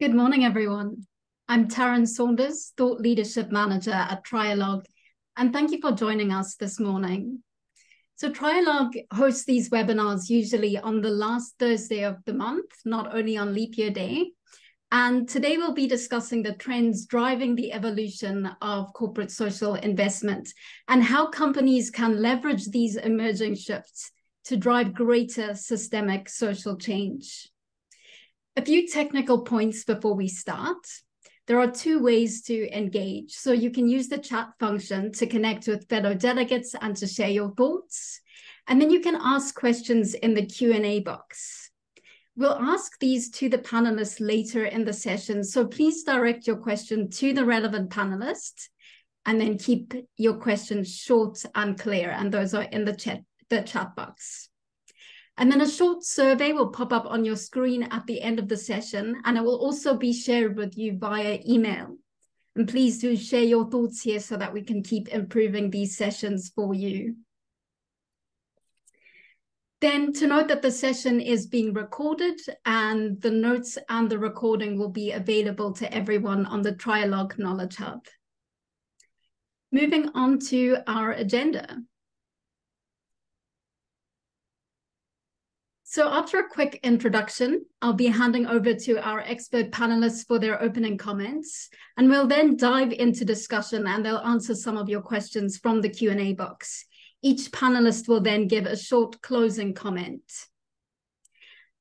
Good morning, everyone. I'm Taryn Saunders, Thought Leadership Manager at Trialogue, and thank you for joining us this morning. So Trialogue hosts these webinars usually on the last Thursday of the month, not only on Leap Year Day. And today we'll be discussing the trends driving the evolution of corporate social investment and how companies can leverage these emerging shifts to drive greater systemic social change. A few technical points before we start. There are two ways to engage. So you can use the chat function to connect with fellow delegates and to share your thoughts. And then you can ask questions in the Q&A box. We'll ask these to the panelists later in the session. So please direct your question to the relevant panelist and then keep your questions short and clear. And those are in the chat, the chat box. And then a short survey will pop up on your screen at the end of the session, and it will also be shared with you via email. And please do share your thoughts here so that we can keep improving these sessions for you. Then to note that the session is being recorded and the notes and the recording will be available to everyone on the Trialogue Knowledge Hub. Moving on to our agenda. So after a quick introduction, I'll be handing over to our expert panelists for their opening comments, and we'll then dive into discussion and they'll answer some of your questions from the Q&A box. Each panelist will then give a short closing comment.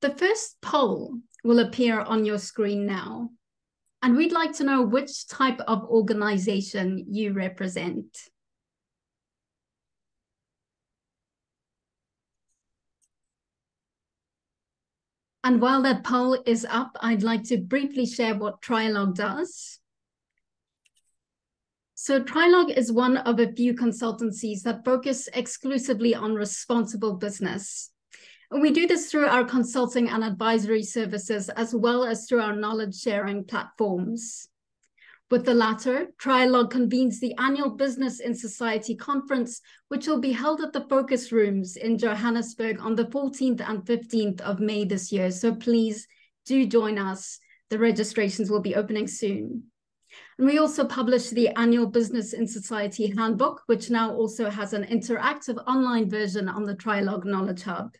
The first poll will appear on your screen now, and we'd like to know which type of organization you represent. And while that poll is up, I'd like to briefly share what Trialogue does. So Trialogue is one of a few consultancies that focus exclusively on responsible business. And we do this through our consulting and advisory services, as well as through our knowledge sharing platforms. With the latter, Trialogue convenes the annual Business in Society conference, which will be held at the Focus Rooms in Johannesburg on the 14th and 15th of May this year. So please do join us. The registrations will be opening soon. And we also publish the annual Business in Society handbook, which now also has an interactive online version on the Trialogue Knowledge Hub.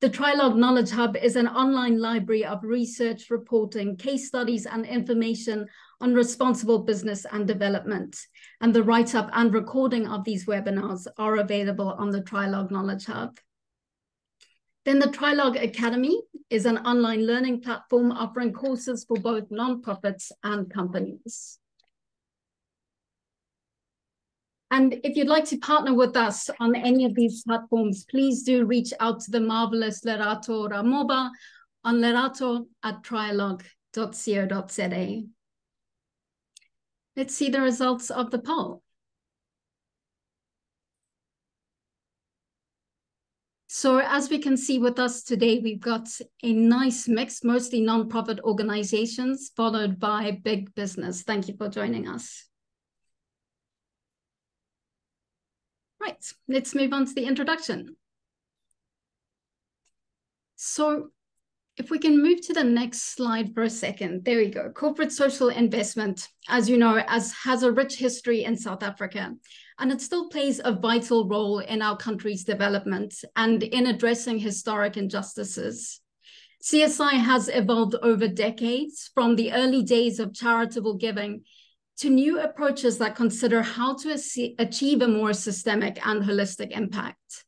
The Trialogue Knowledge Hub is an online library of research, reporting, case studies, and information on responsible business and development. And the write-up and recording of these webinars are available on the Trialogue Knowledge Hub. Then the Trialogue Academy is an online learning platform offering courses for both nonprofits and companies. And if you'd like to partner with us on any of these platforms, please do reach out to the marvelous Lerato Ramoba on lerato at trialogue.co.za. Let's see the results of the poll. So as we can see with us today, we've got a nice mix, mostly nonprofit organizations, followed by big business. Thank you for joining us. Right, let's move on to the introduction. So if we can move to the next slide for a second, there we go. Corporate social investment, as you know, as has a rich history in South Africa, and it still plays a vital role in our country's development and in addressing historic injustices. CSI has evolved over decades from the early days of charitable giving to new approaches that consider how to achieve a more systemic and holistic impact.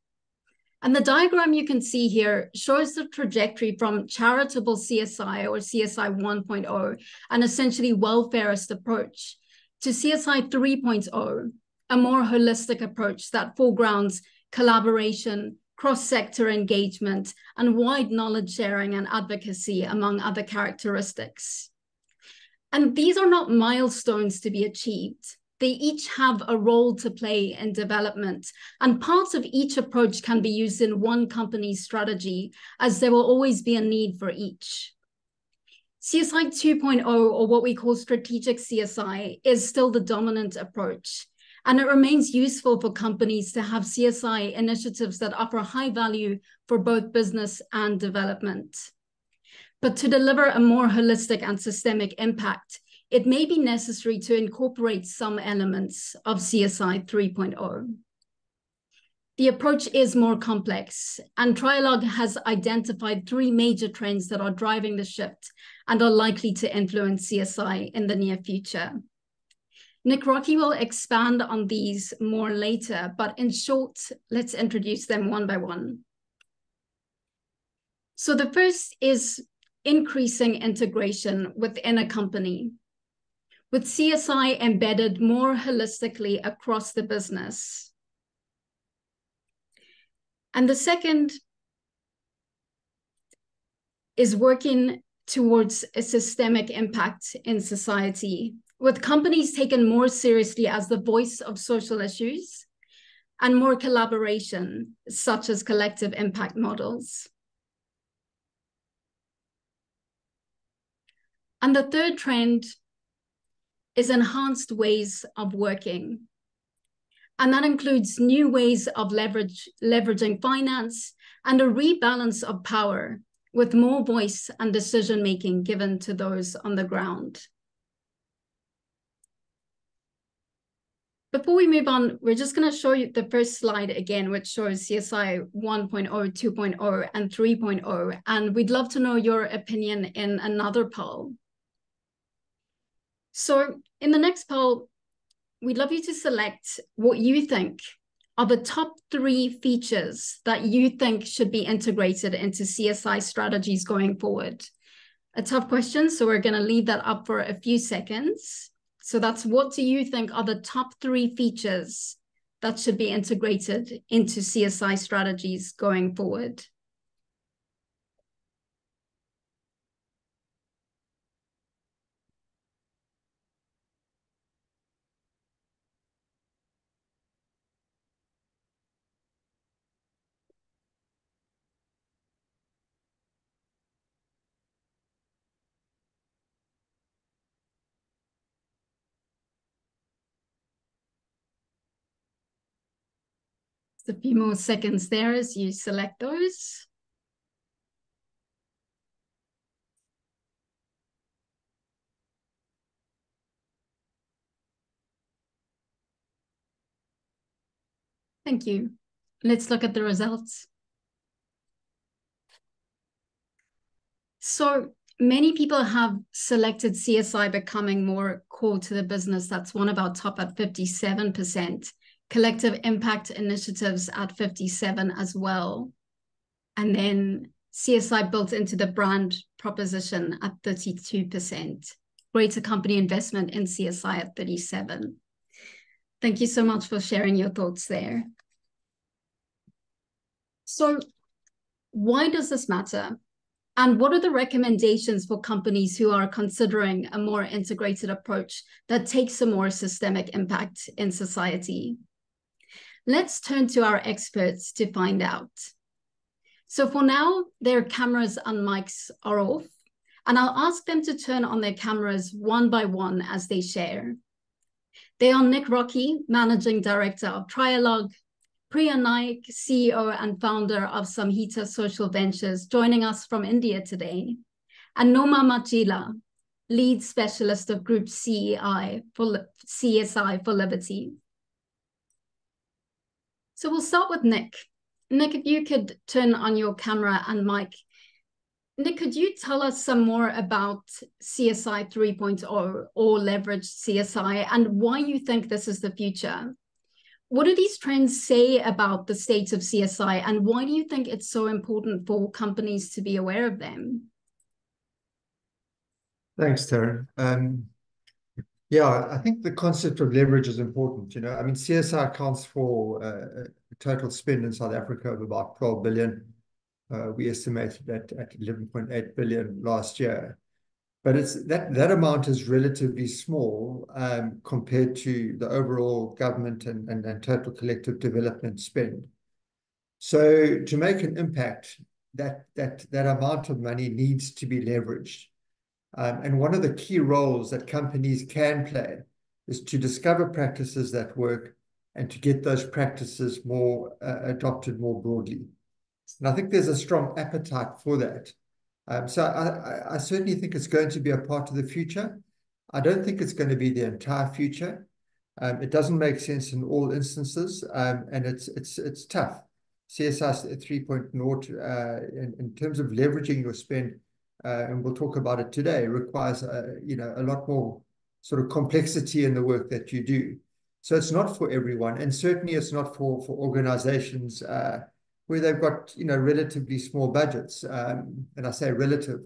And the diagram you can see here shows the trajectory from charitable CSI or CSI 1.0, an essentially welfareist approach, to CSI 3.0, a more holistic approach that foregrounds collaboration, cross-sector engagement, and wide knowledge sharing and advocacy, among other characteristics. And these are not milestones to be achieved. They each have a role to play in development, and parts of each approach can be used in one company's strategy, as there will always be a need for each. CSI 2.0, or what we call strategic CSI, is still the dominant approach, and it remains useful for companies to have CSI initiatives that offer high value for both business and development. But to deliver a more holistic and systemic impact, it may be necessary to incorporate some elements of CSI 3.0. The approach is more complex, and Trialogue has identified three major trends that are driving the shift and are likely to influence CSI in the near future. Nick Rockey will expand on these more later, but in short, let's introduce them one by one. So the first is increasing integration within a company, with CSI embedded more holistically across the business. And the second is working towards a systemic impact in society, with companies taken more seriously as the voice of social issues and more collaboration, such as collective impact models. And the third trend is enhanced ways of working. And that includes new ways of leverage, leveraging finance and a rebalance of power with more voice and decision making given to those on the ground. Before we move on, we're just going to show you the first slide again, which shows CSI 1.0, 2.0, and 3.0. And we'd love to know your opinion in another poll. So in the next poll, we'd love you to select what you think are the top three features that you think should be integrated into CSI strategies going forward. A tough question, so we're going to leave that up for a few seconds. So that's what do you think are the top three features that should be integrated into CSI strategies going forward? A few more seconds there as you select those. Thank you. Let's look at the results. So many people have selected CSI becoming more core to the business. That's one of our top at 57% collective impact initiatives at 57 as well. And then CSI built into the brand proposition at 32%. Greater company investment in CSI at 37. Thank you so much for sharing your thoughts there. So why does this matter? And what are the recommendations for companies who are considering a more integrated approach that takes a more systemic impact in society? Let's turn to our experts to find out. So for now, their cameras and mics are off, and I'll ask them to turn on their cameras one by one as they share. They are Nick Rockey, Managing Director of Trialogue, Priya Naik, CEO and founder of Samhita Social Ventures, joining us from India today, and Noma Matjila, Lead Specialist of Group CEI for CSI for Liberty. So we'll start with Nick. Nick, if you could turn on your camera and mic. Nick, could you tell us some more about CSI 3.0 or leverage CSI and why you think this is the future? What do these trends say about the state of CSI and why do you think it's so important for companies to be aware of them? Thanks, Taryn. Um, yeah, I think the concept of leverage is important. You know, I mean, CSI accounts for uh, a total spend in South Africa of about 12 billion. Uh, we estimated that at 11.8 billion last year. But it's that that amount is relatively small um, compared to the overall government and, and, and total collective development spend. So to make an impact, that that that amount of money needs to be leveraged. Um, and one of the key roles that companies can play is to discover practices that work and to get those practices more uh, adopted more broadly. And I think there's a strong appetite for that. Um, so I, I certainly think it's going to be a part of the future. I don't think it's going to be the entire future. Um, it doesn't make sense in all instances, um, and it's it's it's tough. CSI 3.0 uh, in, in terms of leveraging your spend, and we'll talk about it today, requires uh, you know a lot more sort of complexity in the work that you do. So it's not for everyone, and certainly it's not for for organizations uh, where they've got you know relatively small budgets. Um, and I say relative,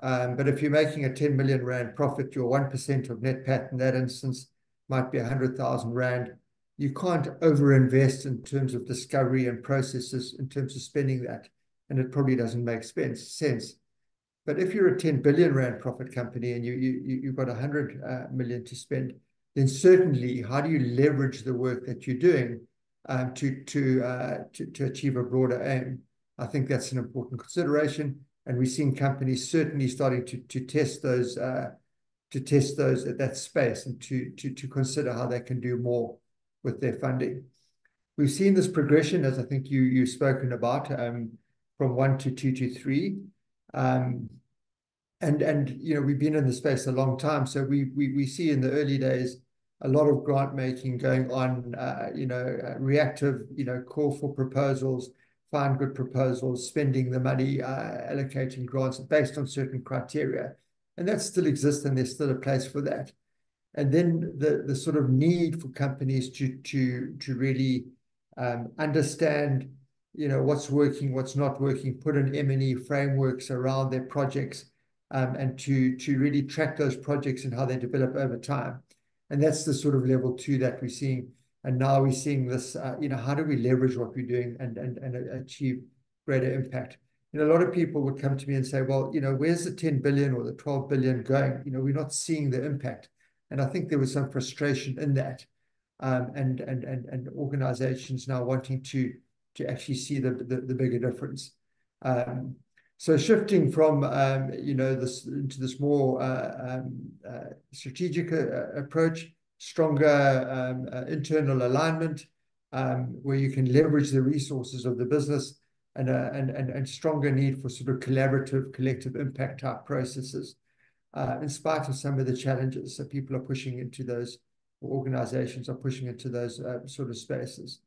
um, but if you're making a 10 million rand profit, your one percent of net PAT in that instance might be 100,000 rand. You can't overinvest in terms of discovery and processes in terms of spending that, and it probably doesn't make sense. But if you're a 10 billion rand profit company and you you you've got 100 uh, million to spend, then certainly how do you leverage the work that you're doing um, to to, uh, to to achieve a broader aim? I think that's an important consideration, and we've seen companies certainly starting to to test those uh, to test those at that space and to to to consider how they can do more with their funding. We've seen this progression, as I think you you've spoken about, um, from one to two to three. Um, and and you know we've been in the space a long time, so we we we see in the early days a lot of grant making going on. Uh, you know, uh, reactive. You know, call for proposals, find good proposals, spending the money, uh, allocating grants based on certain criteria, and that still exists, and there's still a place for that. And then the the sort of need for companies to to to really um, understand you know what's working, what's not working, put in M&E frameworks around their projects um, and to to really track those projects and how they develop over time. And that's the sort of level two that we're seeing. And now we're seeing this, uh, you know, how do we leverage what we're doing and, and, and achieve greater impact? You know, a lot of people would come to me and say, well, you know, where's the 10 billion or the 12 billion going? You know, we're not seeing the impact. And I think there was some frustration in that. Um, and, and, and, and organizations now wanting to, to actually see the, the, the bigger difference. Um, so shifting from, um, you know, this into this more uh, um, uh, strategic uh, approach, stronger um, internal alignment, where you can leverage the resources of the business and and and and stronger need for sort of collaborative, collective impact type processes, in spite of some of the challenges that people are pushing into those, organizations are pushing into those sort of spaces.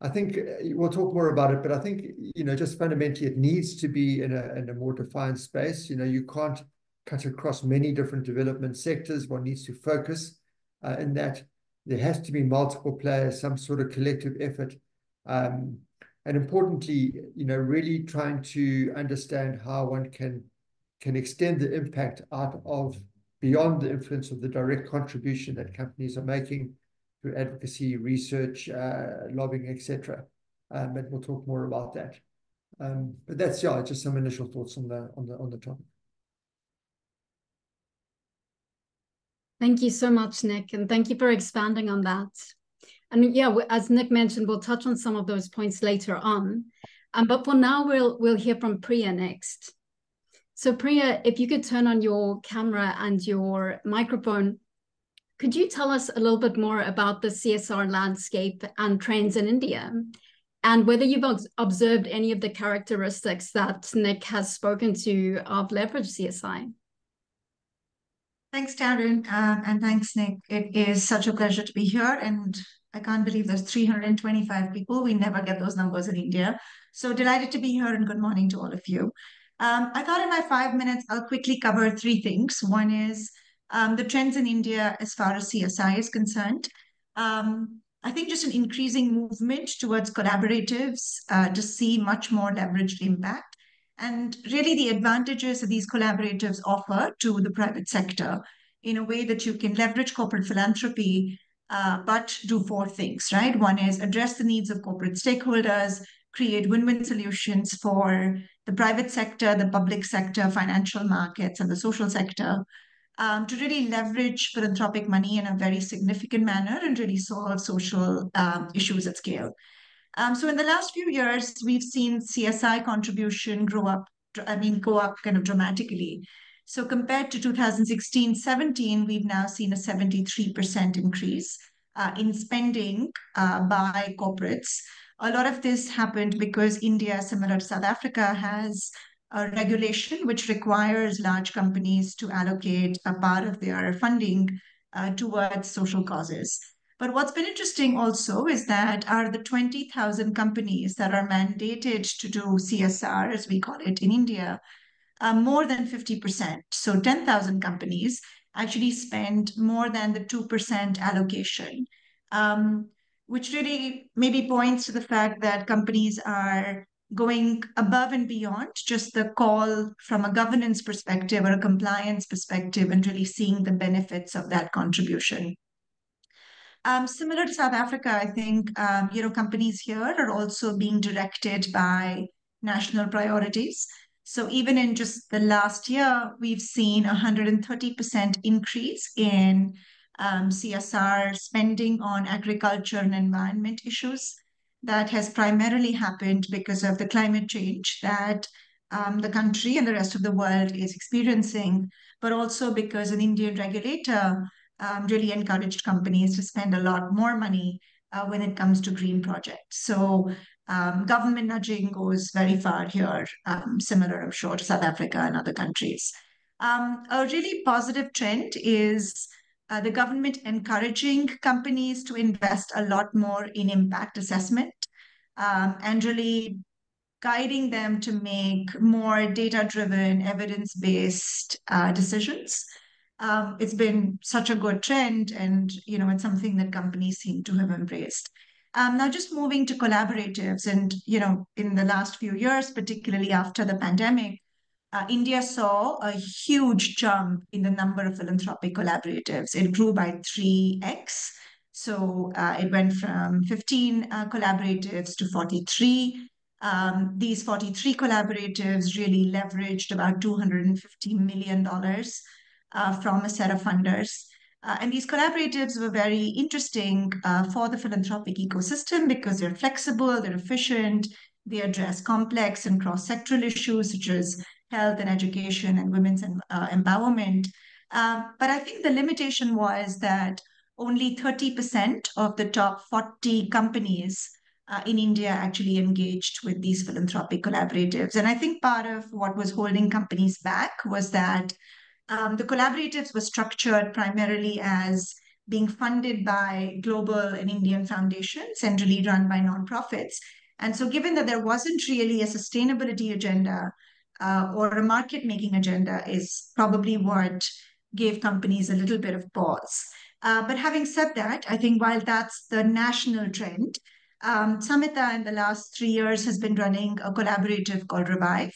I think uh, we'll talk more about it, but I think, you know, just fundamentally, it needs to be in a, in a more defined space. You know, you can't cut across many different development sectors. One needs to focus uh, in that. There has to be multiple players, some sort of collective effort. Um, and importantly, you know, really trying to understand how one can can extend the impact out of beyond the influence of the direct contribution that companies are making through advocacy, research, uh, lobbying, etc. Um, and we'll talk more about that. Um, but that's yeah, just some initial thoughts on the on the on the topic. Thank you so much, Nick, and thank you for expanding on that. And yeah, as Nick mentioned, we'll touch on some of those points later on. Um, but for now, we'll we'll hear from Priya next. So Priya, if you could turn on your camera and your microphone, could you tell us a little bit more about the CSR landscape and trends in India? And whether you've observed any of the characteristics that Nick has spoken to of Leverage CSI? Thanks, Taryn, uh, and thanks, Nick. It is such a pleasure to be here, and I can't believe there's 325 people. We never get those numbers in India. So delighted to be here, and good morning to all of you. Um, I thought in my five minutes, I'll quickly cover three things. One is um, the trends in India as far as CSI is concerned. Um, I think just an increasing movement towards collaboratives uh, to see much more leveraged impact and really the advantages that these collaboratives offer to the private sector in a way that you can leverage corporate philanthropy, uh, but do four things, right? One is address the needs of corporate stakeholders, create win-win solutions for the private sector, the public sector, financial markets, and the social sector um, to really leverage philanthropic money in a very significant manner and really solve social um, issues at scale. Um, so in the last few years, we've seen CSI contribution grow up, I mean, go up kind of dramatically. So compared to 2016-17, we've now seen a 73% increase uh, in spending uh, by corporates. A lot of this happened because India, similar to South Africa, has a regulation which requires large companies to allocate a part of their funding uh, towards social causes. But what's been interesting also is that are the 20,000 companies that are mandated to do CSR, as we call it in India, uh, more than 50%. So 10,000 companies actually spend more than the 2% allocation, um, which really maybe points to the fact that companies are going above and beyond just the call from a governance perspective or a compliance perspective and really seeing the benefits of that contribution. Um, similar to South Africa, I think um, you know companies here are also being directed by national priorities. So even in just the last year, we've seen a 130% increase in um, CSR spending on agriculture and environment issues that has primarily happened because of the climate change that um, the country and the rest of the world is experiencing, but also because an Indian regulator um, really encouraged companies to spend a lot more money uh, when it comes to green projects. So um, government nudging goes very far here, um, similar, I'm sure, to South Africa and other countries. Um, a really positive trend is uh, the government encouraging companies to invest a lot more in impact assessment um, and really guiding them to make more data driven, evidence based uh, decisions. Um, it's been such a good trend, and you know, it's something that companies seem to have embraced. Um, now, just moving to collaboratives, and you know, in the last few years, particularly after the pandemic, uh, India saw a huge jump in the number of philanthropic collaboratives. It grew by 3x. So uh, it went from 15 uh, collaboratives to 43. Um, these 43 collaboratives really leveraged about $250 million uh, from a set of funders. Uh, and these collaboratives were very interesting uh, for the philanthropic ecosystem because they're flexible, they're efficient, they address complex and cross sectoral issues such as health and education and women's uh, empowerment. Um, but I think the limitation was that only 30% of the top 40 companies uh, in India actually engaged with these philanthropic collaboratives. And I think part of what was holding companies back was that um, the collaboratives were structured primarily as being funded by global and Indian foundations and really run by nonprofits. And so, given that there wasn't really a sustainability agenda uh, or a market making agenda, is probably what gave companies a little bit of pause. Uh, but having said that, I think while that's the national trend, um, in the last three years has been running a collaborative called Revive.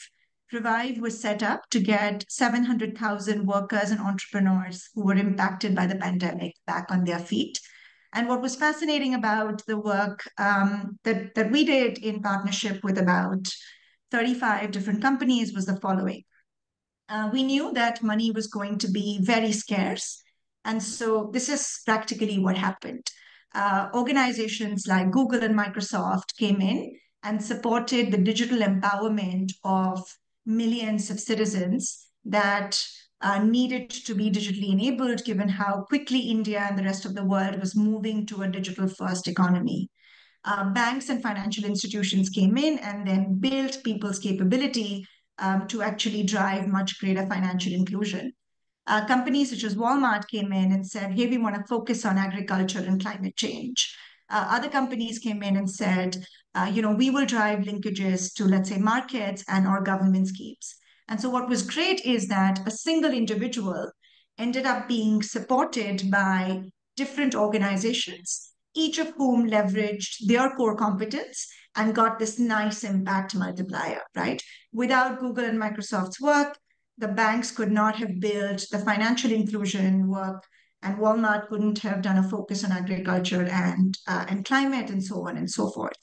Revive was set up to get 700,000 workers and entrepreneurs who were impacted by the pandemic back on their feet. And what was fascinating about the work um, that, that we did in partnership with about 35 different companies was the following. Uh, we knew that money was going to be very scarce. And so this is practically what happened. Uh, organizations like Google and Microsoft came in and supported the digital empowerment of millions of citizens that uh, needed to be digitally enabled given how quickly India and the rest of the world was moving to a digital first economy. Uh, banks and financial institutions came in and then built people's capability um, to actually drive much greater financial inclusion. Uh, companies such as Walmart came in and said, hey, we want to focus on agriculture and climate change. Uh, other companies came in and said, uh, you know, we will drive linkages to, let's say, markets and or government schemes. And so what was great is that a single individual ended up being supported by different organizations, each of whom leveraged their core competence and got this nice impact multiplier, right? Without Google and Microsoft's work, the banks could not have built the financial inclusion work and Walmart couldn't have done a focus on agriculture and, uh, and climate and so on and so forth.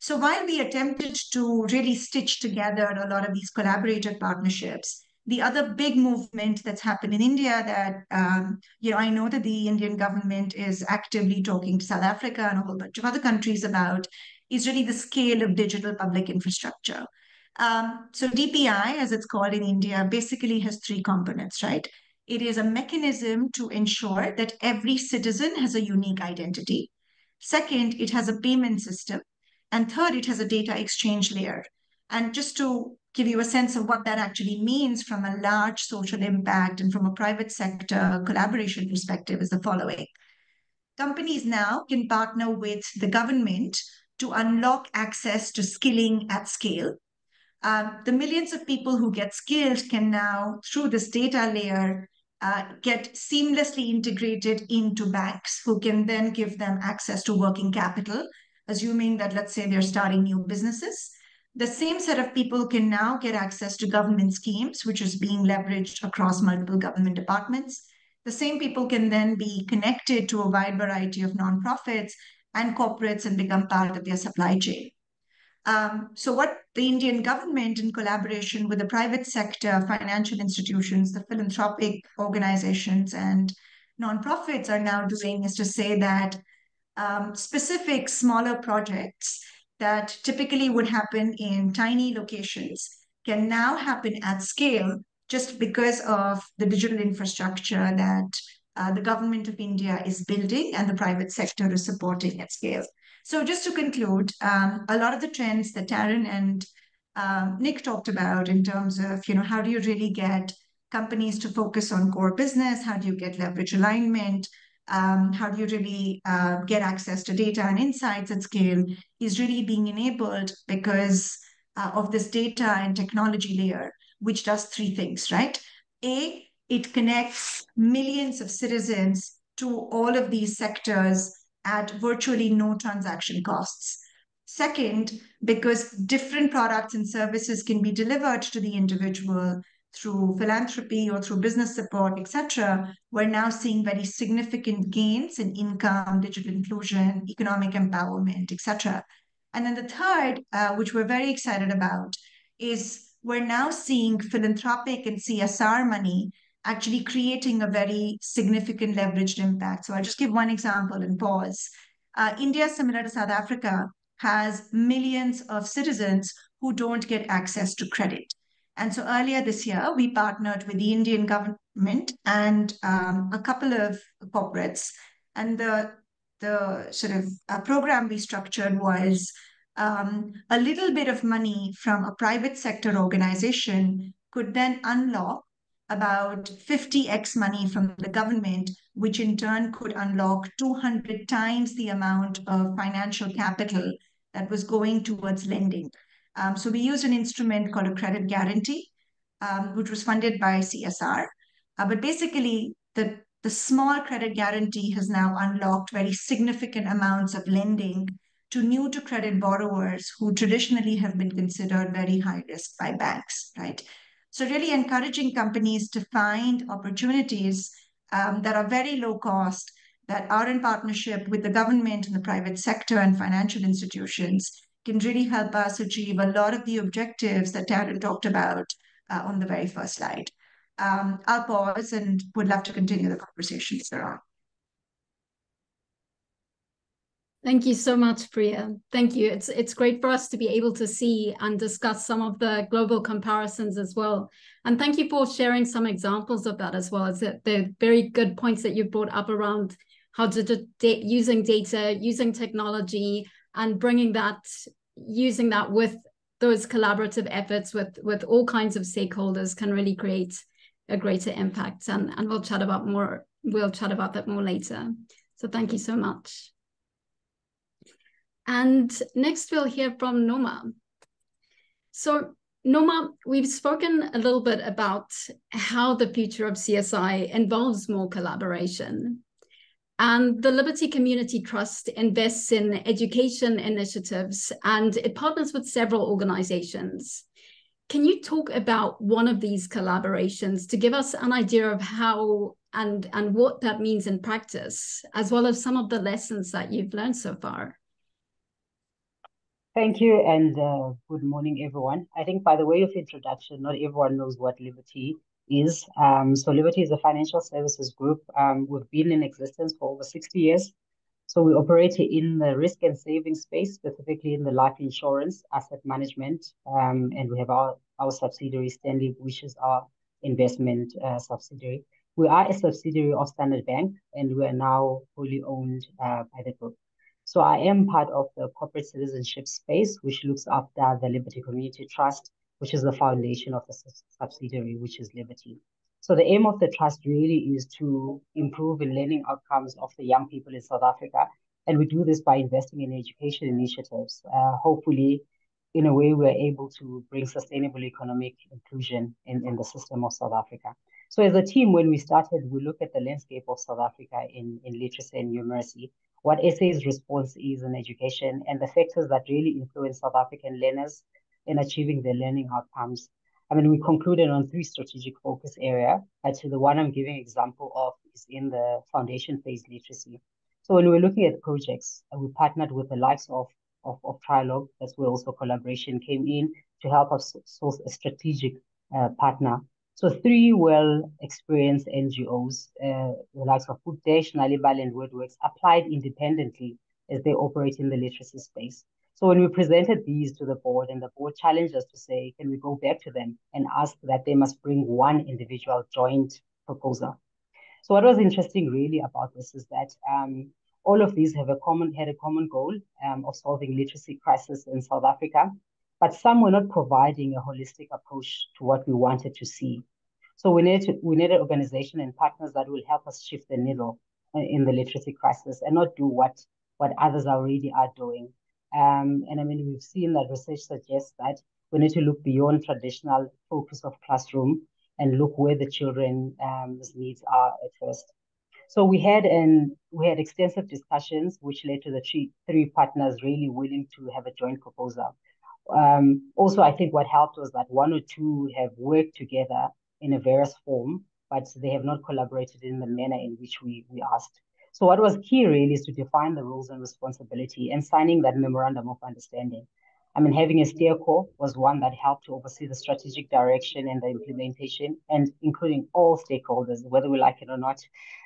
So while we attempted to really stitch together a lot of these collaborative partnerships, the other big movement that's happened in India that, um, you know, I know that the Indian government is actively talking to South Africa and a whole bunch of other countries about is really the scale of digital public infrastructure. Um, so DPI, as it's called in India, basically has three components, right? It is a mechanism to ensure that every citizen has a unique identity. Second, it has a payment system and third, it has a data exchange layer. And just to give you a sense of what that actually means from a large social impact and from a private sector collaboration perspective is the following. Companies now can partner with the government to unlock access to skilling at scale. Um, the millions of people who get skilled can now, through this data layer, uh, get seamlessly integrated into banks who can then give them access to working capital, assuming that, let's say, they're starting new businesses. The same set of people can now get access to government schemes, which is being leveraged across multiple government departments. The same people can then be connected to a wide variety of nonprofits and corporates and become part of their supply chain. Um, so what the Indian government in collaboration with the private sector, financial institutions, the philanthropic organizations and nonprofits are now doing is to say that um, specific smaller projects that typically would happen in tiny locations can now happen at scale just because of the digital infrastructure that uh, the government of India is building and the private sector is supporting at scale. So just to conclude, um, a lot of the trends that Taryn and um, Nick talked about in terms of, you know, how do you really get companies to focus on core business? How do you get leverage alignment? Um, how do you really uh, get access to data and insights at scale is really being enabled because uh, of this data and technology layer, which does three things, right? A, it connects millions of citizens to all of these sectors at virtually no transaction costs. Second, because different products and services can be delivered to the individual through philanthropy or through business support, etc., we're now seeing very significant gains in income, digital inclusion, economic empowerment, etc. And then the third, uh, which we're very excited about, is we're now seeing philanthropic and CSR money actually creating a very significant leveraged impact. So I'll just give one example and pause. Uh, India, similar to South Africa, has millions of citizens who don't get access to credit. And so earlier this year, we partnered with the Indian government and um, a couple of corporates. And the, the sort of uh, program we structured was um, a little bit of money from a private sector organization could then unlock about 50x money from the government, which in turn could unlock 200 times the amount of financial capital that was going towards lending. Um, so we used an instrument called a credit guarantee, um, which was funded by CSR. Uh, but basically, the, the small credit guarantee has now unlocked very significant amounts of lending to new to credit borrowers who traditionally have been considered very high risk by banks, right? So really encouraging companies to find opportunities um, that are very low cost, that are in partnership with the government and the private sector and financial institutions can really help us achieve a lot of the objectives that Taryn talked about uh, on the very first slide. Um, I'll pause and would love to continue the conversation later on. Thank you so much, Priya. Thank you. It's it's great for us to be able to see and discuss some of the global comparisons as well. And thank you for sharing some examples of that as well. As the very good points that you brought up around how to using data, using technology, and bringing that, using that with those collaborative efforts with with all kinds of stakeholders can really create a greater impact. And and we'll chat about more. We'll chat about that more later. So thank you so much. And next we'll hear from Noma. So Noma, we've spoken a little bit about how the future of CSI involves more collaboration. And the Liberty Community Trust invests in education initiatives and it partners with several organizations. Can you talk about one of these collaborations to give us an idea of how and, and what that means in practice, as well as some of the lessons that you've learned so far? Thank you and uh, good morning, everyone. I think by the way of introduction, not everyone knows what Liberty is. Um, so Liberty is a financial services group. Um, we've been in existence for over 60 years. So we operate in the risk and savings space, specifically in the life insurance, asset management, um, and we have our, our subsidiary, STANLIB, which is our investment uh, subsidiary. We are a subsidiary of Standard Bank, and we are now fully owned uh, by the group. So I am part of the corporate citizenship space, which looks after the Liberty Community Trust, which is the foundation of the subsidiary, which is Liberty. So the aim of the trust really is to improve the learning outcomes of the young people in South Africa. And we do this by investing in education initiatives. Uh, hopefully, in a way, we're able to bring sustainable economic inclusion in, in the system of South Africa. So as a team, when we started, we look at the landscape of South Africa in, in literacy and numeracy, what SA's response is in education, and the factors that really influence South African learners in achieving their learning outcomes I mean, we concluded on three strategic focus area. Actually, the one I'm giving example of is in the foundation phase literacy. So when we're looking at projects, uh, we partnered with the likes of, of, of Trialogue. That's where also collaboration came in to help us source a strategic uh, partner. So three well-experienced NGOs, uh, the likes of Food Dash, Nal'ibali, and WordWorks, applied independently as they operate in the literacy space. So when we presented these to the board and the board challenged us to say, can we go back to them and ask that they must bring one individual joint proposal? So what was interesting really about this is that um, all of these have a common had a common goal um, of solving literacy crisis in South Africa, but some were not providing a holistic approach to what we wanted to see. So we need to, we needed organization and partners that will help us shift the needle uh, in the literacy crisis and not do what what others already are doing. Um, and I mean, we've seen that research suggests that we need to look beyond traditional focus of classroom and look where the children's um, needs are at first. So we had and we had extensive discussions, which led to the three, three partners really willing to have a joint proposal. Um, also, I think what helped was that one or two have worked together in a various form, but they have not collaborated in the manner in which we, we asked. So what was key really is to define the roles and responsibility and signing that memorandum of understanding. I mean, having a steerco was one that helped to oversee the strategic direction and the implementation, and including all stakeholders, whether we like it or not,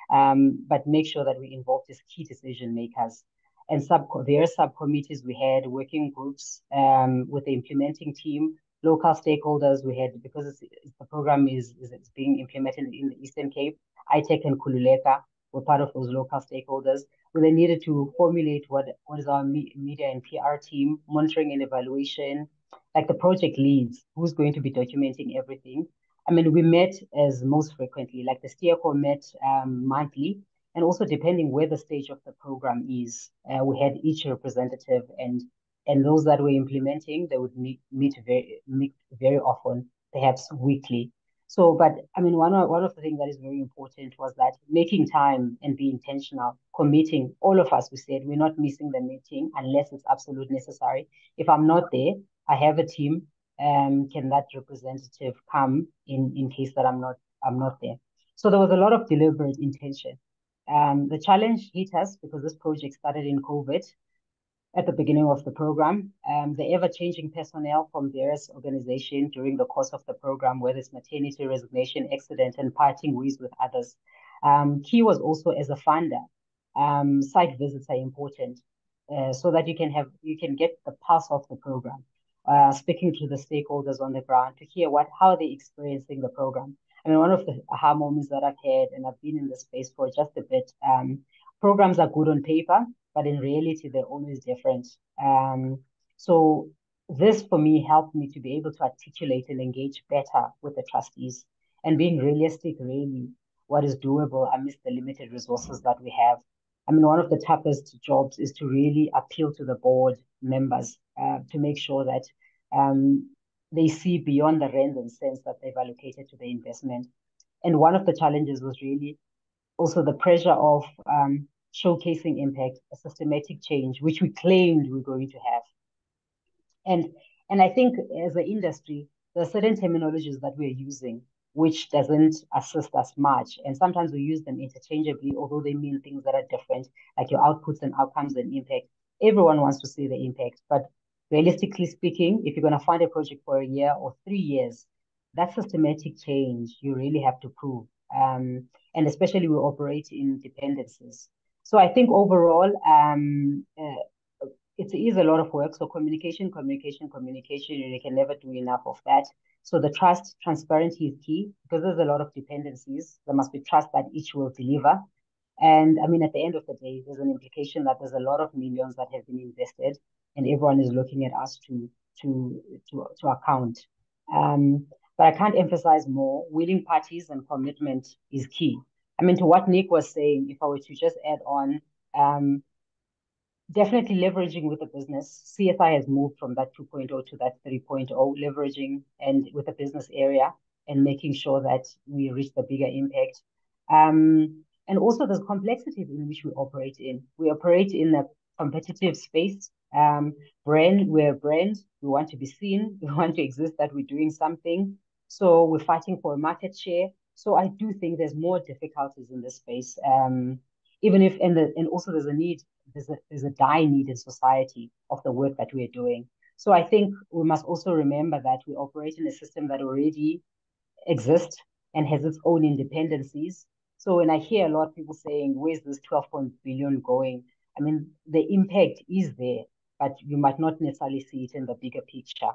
um, but make sure that we involve these key decision makers. And sub various subcommittees we had, working groups um, with the implementing team, local stakeholders we had, because the program is, is being implemented in the Eastern Cape, ITEC and Khululeka, were part of those local stakeholders. We then needed to formulate what, what is our me media and PR team, monitoring and evaluation, like the project leads, who's going to be documenting everything. I mean, we met as most frequently, like the steerco met um, monthly, and also depending where the stage of the program is, uh, we had each representative and and those that were implementing, they would meet, meet very meet very often, perhaps weekly, so, but I mean, one of, one of the things that is very important was that making time and be intentional, committing, all of us, we said, we're not missing the meeting unless it's absolutely necessary. If I'm not there, I have a team. Um, can that representative come in, in case that I'm not, I'm not there? So there was a lot of deliberate intention. Um, the challenge hit us because this project started in COVID at the beginning of the program. Um, the ever-changing personnel from various organizations during the course of the program, whether it's maternity, resignation, accident, and parting ways with others. Um, key was also as a funder, um, site visits are important uh, so that you can have you can get the pulse of the program, uh, speaking to the stakeholders on the ground to hear what how they're experiencing the program. I mean, one of the aha moments that I've had, and I've been in the space for just a bit, um, programs are good on paper, but in reality, they're always different. Um, so this for me helped me to be able to articulate and engage better with the trustees and being realistic, really, what is doable amidst the limited resources that we have. I mean, one of the toughest jobs is to really appeal to the board members uh, to make sure that um, they see beyond the rand and cents that they've allocated to the investment. And one of the challenges was really also the pressure of um, showcasing impact, a systematic change, which we claimed we are going to have. And and I think as an industry, there are certain terminologies that we're using which doesn't assist us much. And sometimes we use them interchangeably, although they mean things that are different, like your outputs and outcomes and impact. Everyone wants to see the impact, but realistically speaking, if you're going to fund a project for a year or three years, that systematic change you really have to prove. Um, and especially we operate in dependencies. So I think overall, um, uh, it is a lot of work. So communication, communication, communication, you can never do enough of that. So the trust, transparency is key because there's a lot of dependencies. There must be trust that each will deliver. And I mean, at the end of the day, there's an implication that there's a lot of millions that have been invested, and everyone is looking at us to to to to account. Um, but I can't emphasize more. Willing parties and commitment is key. I mean, to what Nick was saying, if I were to just add on, um, definitely leveraging with the business. CSI has moved from that 2.0 to that 3.0, leveraging and with the business area and making sure that we reach the bigger impact. Um, and also the complexities in which we operate in. We operate in a competitive space. Um, brand, we're a brand. We want to be seen. We want to exist that we're doing something. So we're fighting for market share. So I do think there's more difficulties in this space. Um, even if and the, and also there's a need there's a there's a dire need in society of the work that we are doing. So I think we must also remember that we operate in a system that already exists and has its own independencies. So when I hear a lot of people saying, "Where's this 12 billion going?" I mean, the impact is there, but you might not necessarily see it in the bigger picture.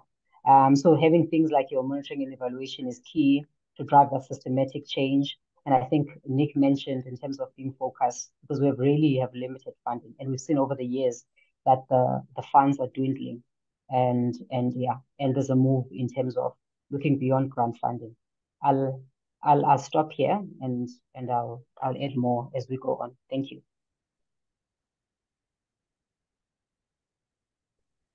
Um, so having things like your monitoring and evaluation is key to drive that systematic change. And I think Nick mentioned in terms of being focused, because we really have limited funding. And we've seen over the years that the, the funds are dwindling. And and yeah, and there's a move in terms of looking beyond grant funding. I'll I'll I'll stop here and and I'll I'll add more as we go on. Thank you.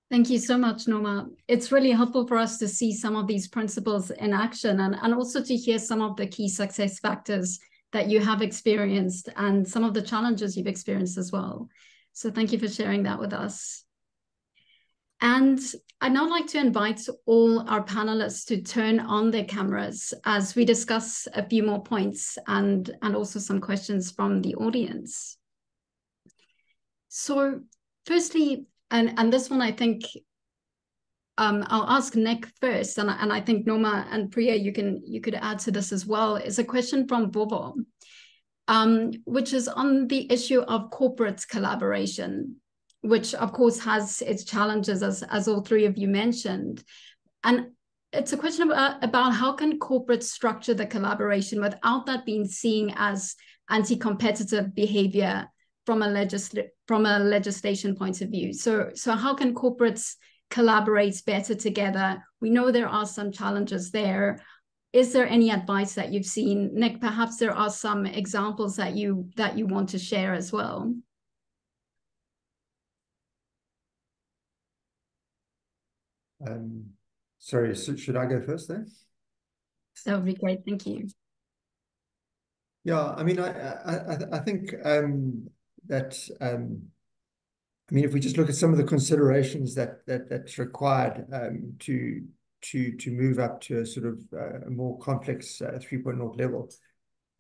Thank you so much, Noma. It's really helpful for us to see some of these principles in action and, and also to hear some of the key success factors that you have experienced and some of the challenges you've experienced as well. So thank you for sharing that with us. And I'd now like to invite all our panelists to turn on their cameras as we discuss a few more points and, and also some questions from the audience. So firstly, and and this one I think um, I'll ask Nick first, and and I think Noma and Priya, you can you could add to this as well. Is a question from Bobo, um, which is on the issue of corporate collaboration, which of course has its challenges, as as all three of you mentioned, and it's a question about about how can corporates structure the collaboration without that being seen as anti-competitive behavior from a legisl from a legislation point of view. So, so how can corporates collaborate better together? We know there are some challenges there. Is there any advice that you've seen, Nick? Perhaps there are some examples that you that you want to share as well. Um, sorry, so should I go first then? That would be great. Thank you. Yeah, I mean, I I I think um, that um, I mean, if we just look at some of the considerations that that that's required um, to to to move up to a sort of uh, more complex uh, 3.0 level.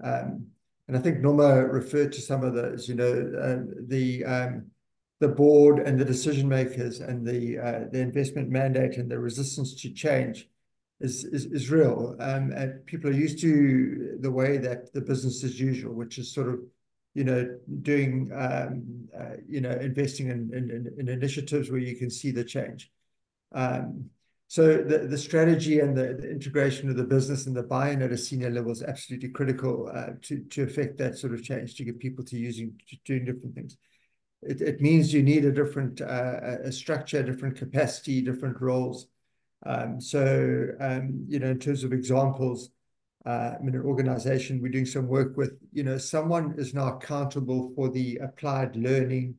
Um, and I think Noma referred to some of those, you know, uh, the um, the board and the decision makers and the uh, the investment mandate and the resistance to change is is, is real. Um, and people are used to the way that the business as usual, which is sort of you know, doing, um, uh, you know, investing in, in, in, initiatives where you can see the change. Um, so the, the strategy and the, the, integration of the business and the buy-in at a senior level is absolutely critical uh, to, to affect that sort of change, to get people to using, to doing different things. It, it means you need a different uh, a structure, different capacity, different roles. Um, so, um, you know, in terms of examples, uh, in an organization we're doing some work with, you know, someone is now accountable for the applied learning,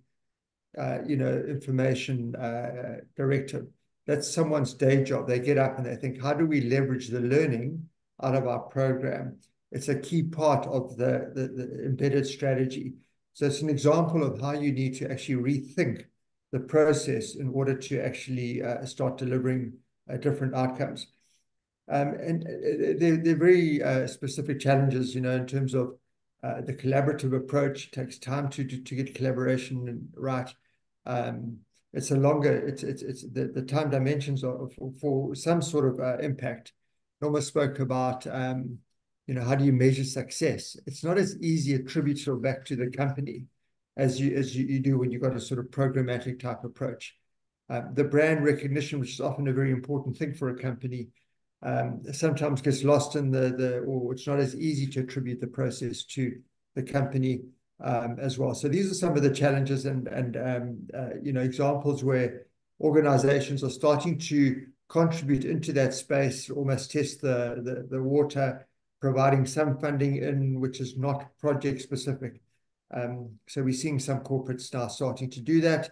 uh, you know, information uh, directive. That's someone's day job. They get up and they think, how do we leverage the learning out of our program? It's a key part of the, the, the embedded strategy. So it's an example of how you need to actually rethink the process in order to actually uh, start delivering uh, different outcomes. Um, and uh, they're, they're very uh, specific challenges, you know, in terms of uh, the collaborative approach. It takes time to, to, to get collaboration right. Um, it's a longer, it's, it's, it's the, the time dimensions are for, for some sort of uh, impact. Noma spoke about, um, you know, how do you measure success? It's not as easy attributable back to the company as you as you, you do when you've got a sort of programmatic type approach. Uh, the brand recognition, which is often a very important thing for a company, um, sometimes gets lost in the, the, or it's not as easy to attribute the process to the company. um, as well. So these are some of the challenges and, and um, uh, you know, examples where organizations are starting to contribute into that space, almost test the, the, the water, providing some funding in which is not project specific. Um, so we're seeing some corporates now starting to do that.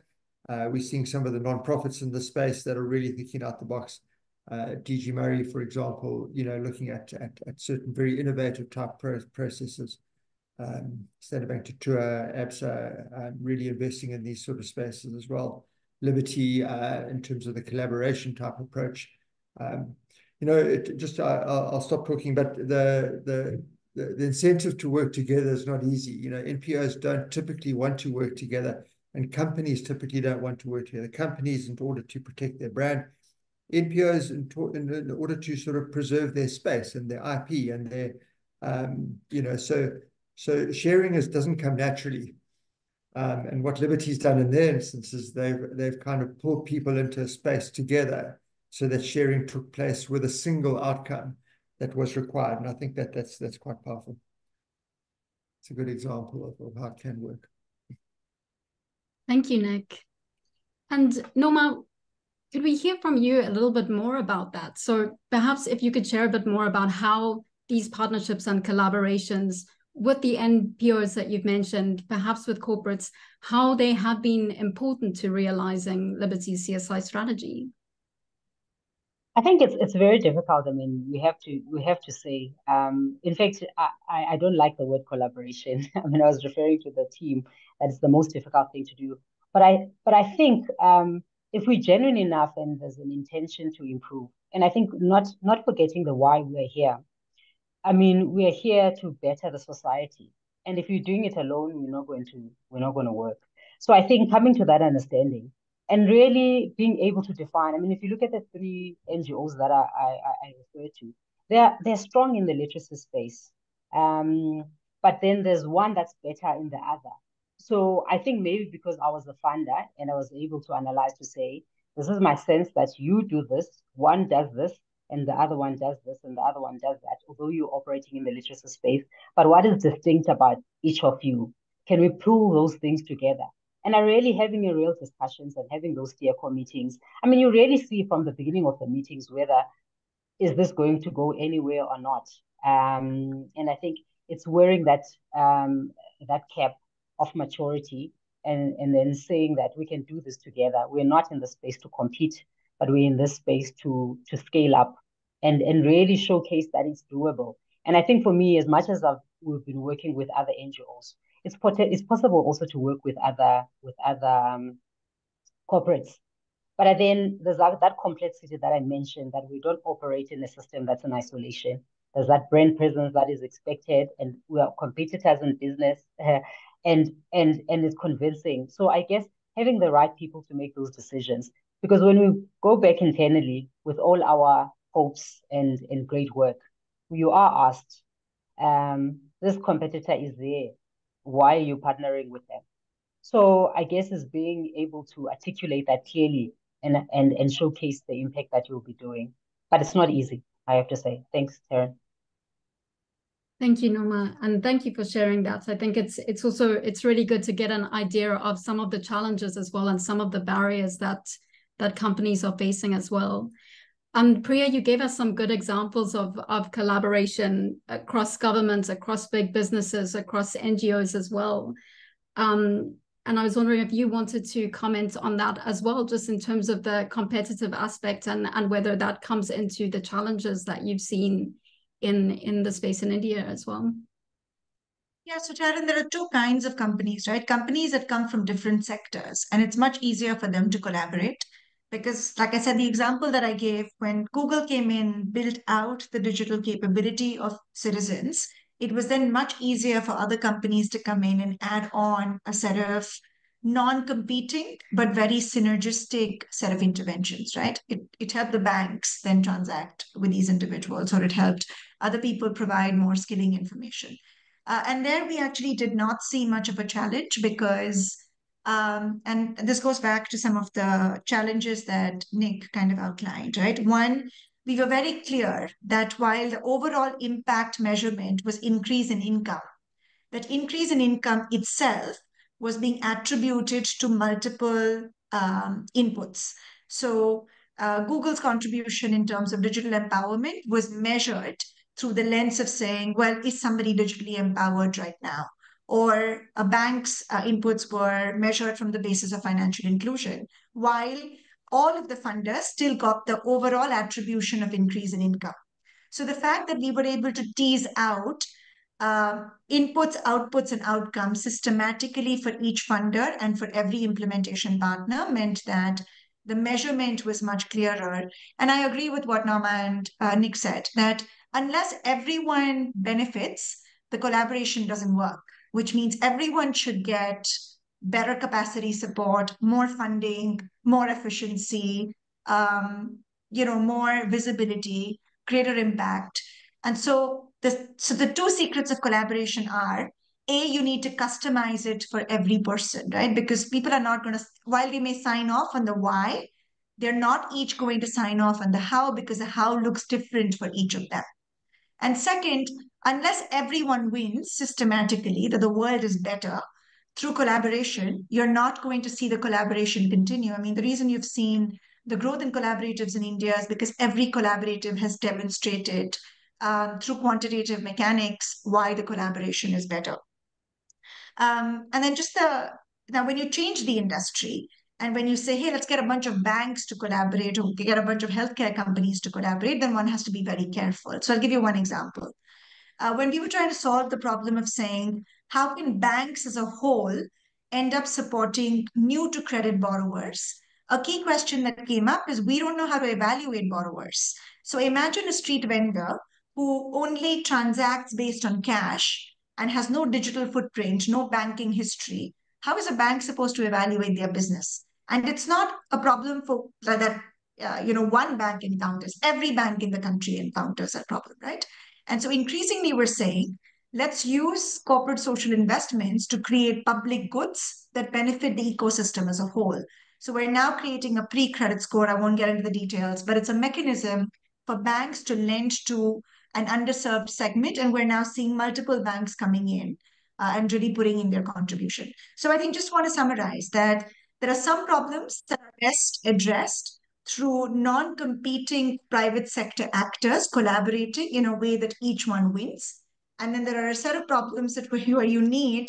Uh, we're seeing some of the non-profits in the space that are really thinking out the box. Uh, DG Murray, for example, you know, looking at, at, at certain very innovative type pro processes. Um, Standard Bank Tutuwa, ABSA, um, really investing in these sort of spaces as well. Liberty, uh, in terms of the collaboration type approach. Um, you know, it just I, will stop talking, but the the the incentive to work together is not easy. You know, NPOs don't typically want to work together, and companies typically don't want to work together. Companies, in order to protect their brand, NPOs in, in order to sort of preserve their space and their IP and their, um, you know, so so sharing is doesn't come naturally. Um, and what Liberty's done in their instance is they've they've kind of pulled people into a space together so that sharing took place with a single outcome that was required. And I think that that's that's quite powerful. It's a good example of, of how it can work. Thank you, Nick. And Noma, could we hear from you a little bit more about that? So perhaps if you could share a bit more about how these partnerships and collaborations with the NPOs that you've mentioned, perhaps with corporates, how they have been important to realizing Liberty's CSI strategy? I think it's it's very difficult. I mean, we have to we have to say. Um, in fact, I, I don't like the word collaboration. I mean, I was referring to the team. That is the most difficult thing to do. But I but I think um, if we're genuine enough and there's an intention to improve, and I think not not forgetting the why we're here. I mean, we're here to better the society, and if you're doing it alone, we're not going to we're not going to work. So I think coming to that understanding and really being able to define. I mean, if you look at the three NGOs that I, I, I refer to, they're they're strong in the literacy space, um, but then there's one that's better in the other. So I think maybe because I was a funder and I was able to analyze to say, this is my sense that you do this, one does this, and the other one does this, and the other one does that, although you're operating in the literacy space. But what is distinct about each of you? Can we pull those things together? and are really having a real discussions and having those steerco meetings. I mean, you really see from the beginning of the meetings whether is this going to go anywhere or not. Um, and I think it's wearing that um, that cap of maturity and, and then saying that we can do this together. We're not in the space to compete, but we're in this space to to scale up and, and really showcase that it's doable. And I think for me, as much as I've we've been working with other NGOs, it's pot- it's possible also to work with other with other um, corporates. But then there's that, that complexity that I mentioned that we don't operate in a system that's in isolation. There's that brand presence that is expected, and we are competitors in business, and and and it's convincing. So I guess having the right people to make those decisions, because when we go back internally with all our hopes and and great work, you are asked, um, this competitor is there why are you partnering with them? So I guess is being able to articulate that clearly and and and showcase the impact that you'll be doing. But it's not easy, I have to say. Thanks, Taryn. Thank you, Noma, and thank you for sharing that. I think it's it's also it's really good to get an idea of some of the challenges as well and some of the barriers that that companies are facing as well. And Priya, you gave us some good examples of, of collaboration across governments, across big businesses, across NGOs as well. Um, and I was wondering if you wanted to comment on that as well, just in terms of the competitive aspect and, and whether that comes into the challenges that you've seen in, in the space in India as well. Yeah, so Taryn, there are two kinds of companies, right? Companies that come from different sectors, and it's much easier for them to collaborate because like i said the example that i gave when google came in built out the digital capability of citizens it was then much easier for other companies to come in and add on a set of non-competing but very synergistic set of interventions right it, it helped the banks then transact with these individuals or it helped other people provide more skilling information uh, and there we actually did not see much of a challenge because um, and this goes back to some of the challenges that Nick kind of outlined, right? One, we were very clear that while the overall impact measurement was increase in income, that increase in income itself was being attributed to multiple um, inputs. So uh, Google's contribution in terms of digital empowerment was measured through the lens of saying, well, is somebody digitally empowered right now? Or a bank's uh, inputs were measured from the basis of financial inclusion, while all of the funders still got the overall attribution of increase in income. So the fact that we were able to tease out uh, inputs, outputs, and outcomes systematically for each funder and for every implementation partner meant that the measurement was much clearer. And I agree with what Noma and uh, Nick said that unless everyone benefits, the collaboration doesn't work, which means everyone should get better capacity support, more funding, more efficiency, um, you know, more visibility, greater impact. And so so the two secrets of collaboration are a you need to customize it for every person right? Because people are not going to while they may sign off on the why they're not each going to sign off on the how because the how looks different for each of them. And second unless everyone wins systematically that the world is better through collaboration you're not going to see the collaboration continue. I mean the reason you've seen the growth in collaboratives in india is because every collaborative has demonstrated um, through quantitative mechanics why the collaboration is better. Um, and then just the now when you change the industry and when you say, hey, let's get a bunch of banks to collaborate or get a bunch of healthcare companies to collaborate, then one has to be very careful. So I'll give you one example. Uh, when we were trying to solve the problem of saying, how can banks as a whole end up supporting new to credit borrowers? A key question that came up is we don't know how to evaluate borrowers. So imagine a street vendor who only transacts based on cash and has no digital footprint, no banking history, how is a bank supposed to evaluate their business? And it's not a problem for that uh, you know one bank encounters. Every bank in the country encounters that problem, right? And so increasingly, we're saying let's use corporate social investments to create public goods that benefit the ecosystem as a whole. So we're now creating a pre-credit score. I won't get into the details, but it's a mechanism for banks to lend to an underserved segment. And we're now seeing multiple banks coming in uh, and really putting in their contribution. So I think just want to summarize that there are some problems that are best addressed through non-competing private sector actors collaborating in a way that each one wins. And then there are a set of problems that where you need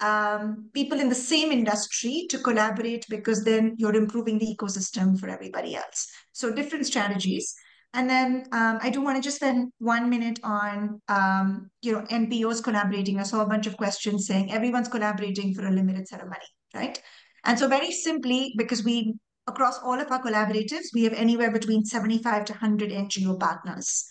um, people in the same industry to collaborate because then you're improving the ecosystem for everybody else. So different strategies. And then um, I do want to just spend one minute on, um, you know, NPOs collaborating. I saw a bunch of questions saying everyone's collaborating for a limited set of money, right? And so very simply, because we, across all of our collaboratives, we have anywhere between 75 to 100 NGO partners.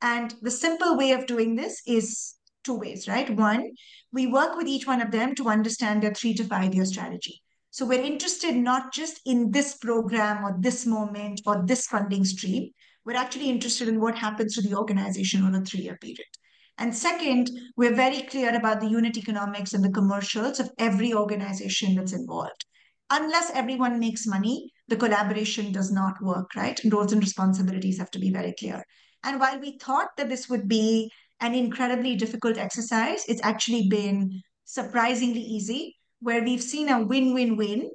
And the simple way of doing this is two ways, right? One, we work with each one of them to understand their three to five year strategy. So we're interested not just in this program or this moment or this funding stream, we're actually interested in what happens to the organization on a three-year period. And second, we're very clear about the unit economics and the commercials of every organization that's involved. Unless everyone makes money, the collaboration does not work, right? And roles and responsibilities have to be very clear. And while we thought that this would be an incredibly difficult exercise, it's actually been surprisingly easy, where we've seen a win-win-win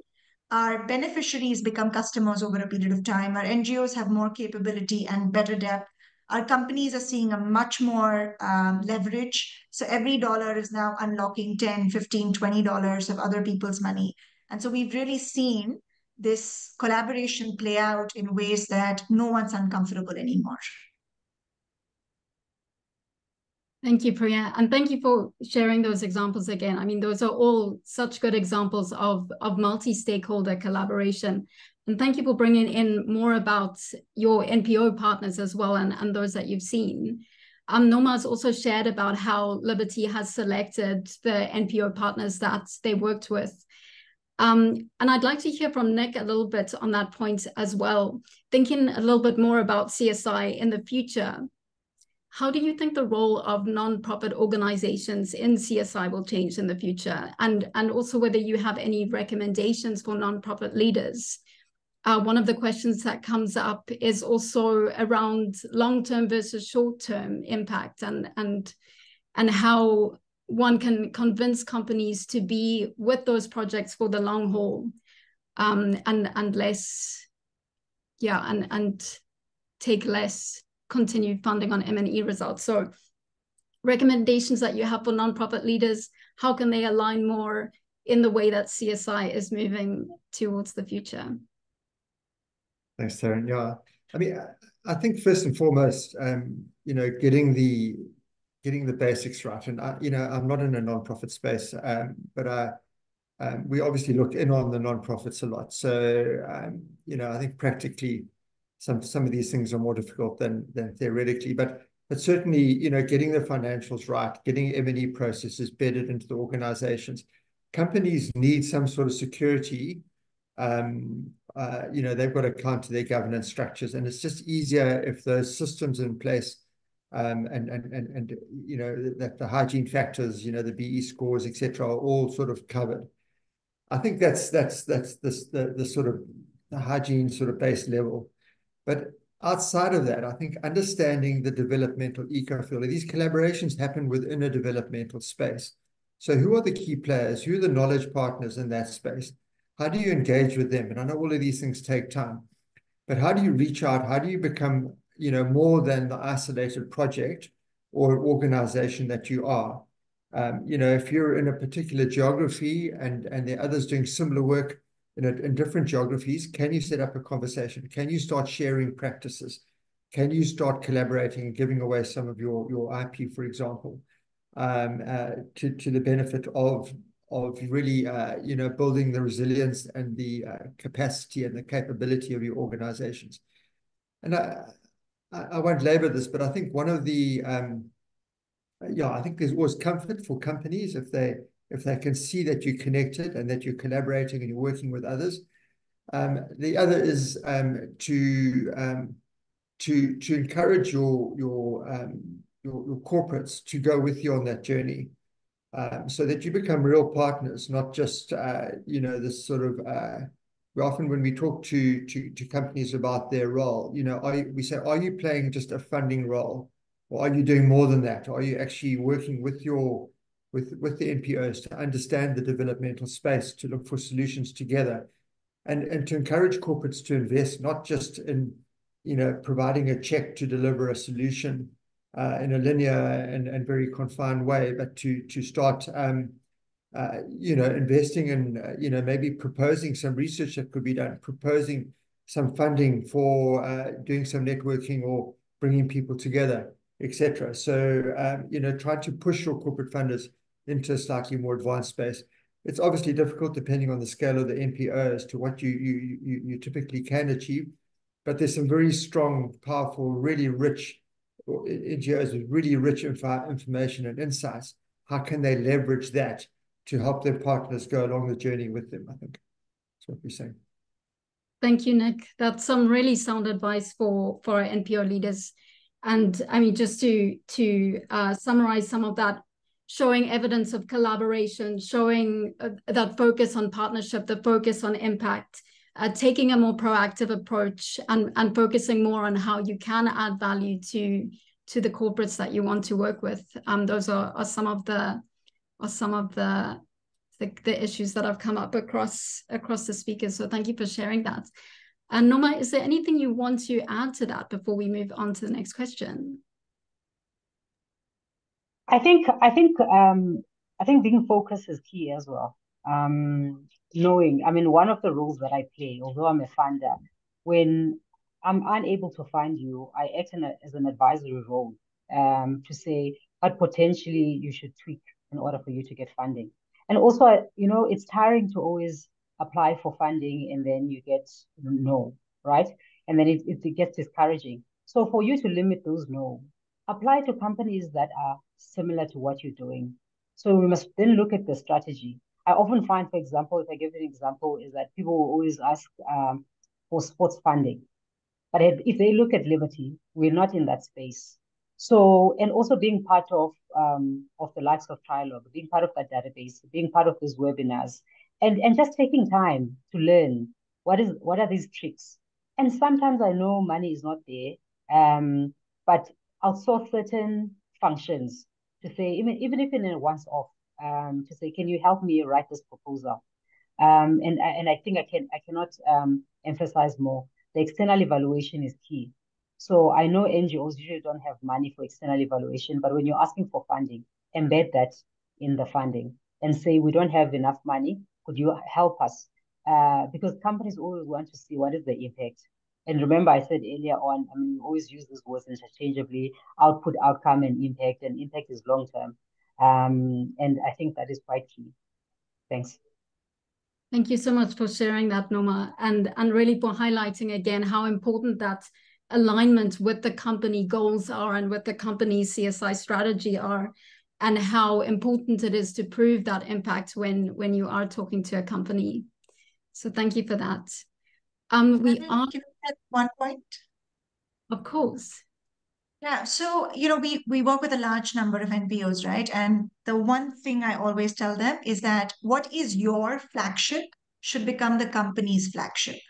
our beneficiaries become customers over a period of time. Our NGOs have more capability and better depth. Our companies are seeing a much more um, leverage. So every dollar is now unlocking 10, 15, 20 dollars of other people's money. And so we've really seen this collaboration play out in ways that no one's uncomfortable anymore. Thank you, Priya. And thank you for sharing those examples again. I mean, those are all such good examples of, of multi-stakeholder collaboration. And thank you for bringing in more about your NPO partners as well and, and those that you've seen. Um, Noma has also shared about how Liberty has selected the NPO partners that they worked with. Um, and I'd like to hear from Nick a little bit on that point as well, thinking a little bit more about CSI in the future. How do you think the role of non-profit organizations in CSI will change in the future? And, and also whether you have any recommendations for non-profit leaders. Uh, one of the questions that comes up is also around long-term versus short-term impact and, and, and how one can convince companies to be with those projects for the long haul um, and and less yeah and and take less continued funding on m&e results so recommendations that you have for nonprofit leaders how can they align more in the way that csi is moving towards the future thanks Taryn. yeah i mean i think first and foremost um, you know getting the getting the basics right and I, you know i'm not in a nonprofit space um, but i um, we obviously look in on the nonprofits a lot. So, um, you know, I think practically some some of these things are more difficult than than theoretically, but but certainly, you know, getting the financials right, getting M&E processes bedded into the organizations. Companies need some sort of security. Um, uh, you know, they've got to account to their governance structures, and it's just easier if those systems in place um, and, and, and, and, you know, that the hygiene factors, you know, the BE scores, etc., are all sort of covered. I think that's that's that's this the the sort of the hygiene sort of base level. But outside of that, I think understanding the developmental ecofield, these collaborations happen within a developmental space. So who are the key players? Who are the knowledge partners in that space? How do you engage with them? And I know all of these things take time, but how do you reach out? How do you become, you know, more than the isolated project or organization that you are? Um, you know, if you're in a particular geography and and there are others doing similar work in, a, in different geographies, can you set up a conversation? Can you start sharing practices? Can you start collaborating and giving away some of your your IP, for example, um, uh, to to the benefit of of really uh, you know building the resilience and the uh, capacity and the capability of your organizations. And I I won't labor this, but I think one of the um, yeah, I think there's always comfort for companies if they if they can see that you're connected and that you're collaborating and you're working with others. Um, the other is um, to um, to to encourage your your, um, your, your corporates to go with you on that journey, um, so that you become real partners, not just uh, you know this sort of. Uh, often when we talk to to to companies about their role, you know, you, we say, are you playing just a funding role? Or are you doing more than that? Are you actually working with your with with the NPOs to understand the developmental space, to look for solutions together, and and to encourage corporates to invest not just in you know providing a check to deliver a solution uh, in a linear and, and very confined way, but to to start um, uh, you know investing in uh, you know maybe proposing some research that could be done, proposing some funding for uh, doing some networking or bringing people together etc. So, um, you know, try to push your corporate funders into a slightly more advanced space. It's obviously difficult depending on the scale of the NPO as to what you you you, you typically can achieve, but there's some very strong, powerful, really rich NGOs with really rich info, information and insights. How can they leverage that to help their partners go along the journey with them? I think that's what we're saying. Thank you, Nick. That's some really sound advice for for NPO leaders and I mean, just to to uh, summarize some of that, showing evidence of collaboration, showing uh, that focus on partnership, the focus on impact, uh, taking a more proactive approach, and and focusing more on how you can add value to to the corporates that you want to work with. Um, those are, are some of the are some of the, the the issues that have come up across across the speakers. So thank you for sharing that. And Noma, is there anything you want to add to that before we move on to the next question? I think I think um, I think being focused is key as well. Um, knowing, I mean, one of the roles that I play, although I'm a funder, when I'm unable to find you, I act a, as an advisory role um, to say what potentially you should tweak in order for you to get funding. And also, you know, it's tiring to always apply for funding and then you get no, right? And then it, it gets discouraging. So for you to limit those no, apply to companies that are similar to what you're doing. So we must then look at the strategy. I often find, for example, if I give an example, is that people will always ask um, for sports funding. But if, they look at Liberty, we're not in that space. So, and also being part of um, of the likes of Trialogue, being part of that database, being part of these webinars, and and just taking time to learn what is what are these tricks and sometimes i know money is not there um but outsource certain functions to say, even, even if in a once off, um, to say, can you help me write this proposal? Um, and, and I think I can I cannot um, emphasize more. The external evaluation is key. So I know NGOs usually don't have money for external evaluation, but when you're asking for funding, embed that in the funding and say, we don't have enough money. Could you help us? Uh, because companies always want to see what is the impact. And remember, I said earlier on, I mean, we always use these words interchangeably output, outcome, and impact. And impact is long term. Um, and I think that is quite key. Thanks. Thank you so much for sharing that, Noma, and, and really for highlighting again how important that alignment with the company goals are and with the company's CSI strategy are, and how important it is to prove that impact when, when you are talking to a company. So thank you for that. Um, we are at one point. Of course. Yeah, so you know, we we work with a large number of NPOs, right? And the one thing I always tell them is that what is your flagship should become the company's flagship.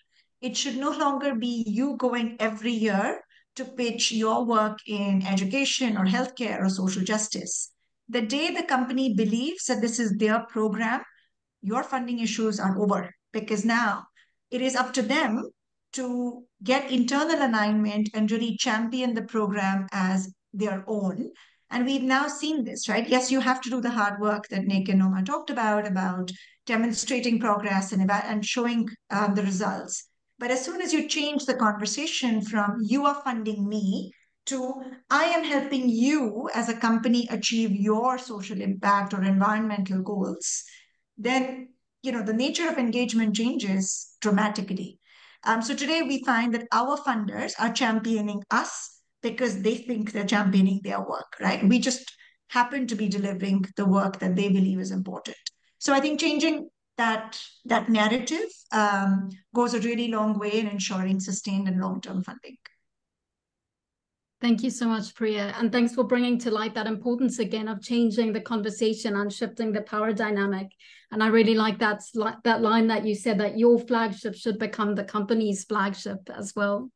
It should no longer be you going every year to pitch your work in education or healthcare or social justice. The day the company believes that this is their program, your funding issues are over because now it is up to them to get internal alignment and really champion the program as their own. And we've now seen this, right? Yes, you have to do the hard work that Nick and Noma talked about, about demonstrating progress and, about, and showing um, the results. But as soon as you change the conversation from you are funding me to I am helping you as a company achieve your social impact or environmental goals, then you know the nature of engagement changes dramatically. Um, so today we find that our funders are championing us because they think they're championing their work, right? We just happen to be delivering the work that they believe is important. So I think changing that that narrative um, goes a really long way in ensuring sustained and long-term funding. Thank you so much, Priya. And thanks for bringing to light that importance again of changing the conversation and shifting the power dynamic. And I really like that, that line that you said that your flagship should become the company's flagship as well.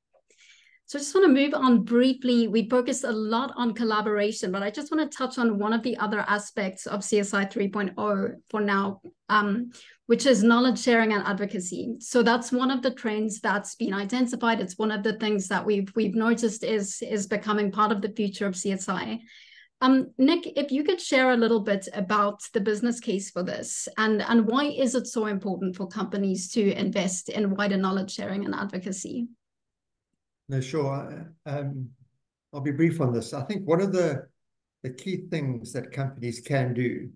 So I just want to move on briefly. We focused a lot on collaboration, but I just want to touch on one of the other aspects of CSI 3.0 for now, um, which is knowledge sharing and advocacy. So that's one of the trends that's been identified. It's one of the things that we've we've noticed is is becoming part of the future of CSI. Um, Nick, if you could share a little bit about the business case for this and, and why is it so important for companies to invest in wider knowledge sharing and advocacy? No, sure. Um, I'll be brief on this. I think one of the the key things that companies can do